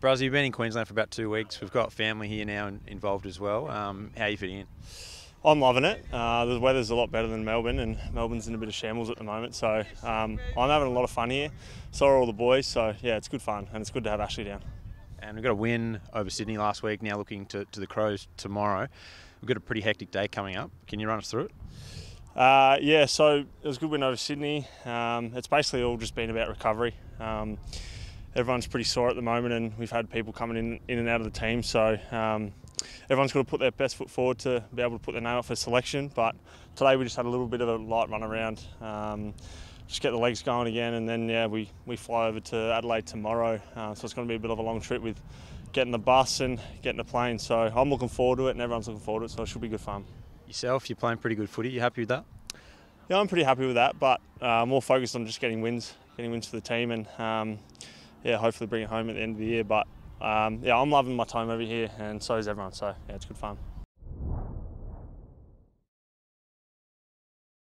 Brazzy, you've been in Queensland for about two weeks. We've got family here now involved as well. Um, how are you fitting in? I'm loving it. Uh, the weather's a lot better than Melbourne, and Melbourne's in a bit of shambles at the moment. So um, I'm having a lot of fun here. So are all the boys. So yeah, it's good fun, and it's good to have Ashley down. And we've got a win over Sydney last week. Now looking to, to the Crows tomorrow. We've got a pretty hectic day coming up. Can you run us through it? Uh, yeah, so it was a good win over Sydney. Um, it's basically all just been about recovery. Um, everyone's pretty sore at the moment, and we've had people coming in, in and out of the team. So um, everyone's got to put their best foot forward to be able to put their name up for selection. But today we just had a little bit of a light run around, um, just get the legs going again, and then yeah, we, we fly over to Adelaide tomorrow. Uh, so it's going to be a bit of a long trip with getting the bus and getting the plane. So I'm looking forward to it, and everyone's looking forward to it. So it should be good fun. Yourself, you're playing pretty good footy. You happy with that? Yeah, I'm pretty happy with that, but uh, more focused on just getting wins, getting wins for the team, and um, yeah, hopefully bring it home at the end of the year. But um, yeah, I'm loving my time over here, and so is everyone. So yeah, it's good fun.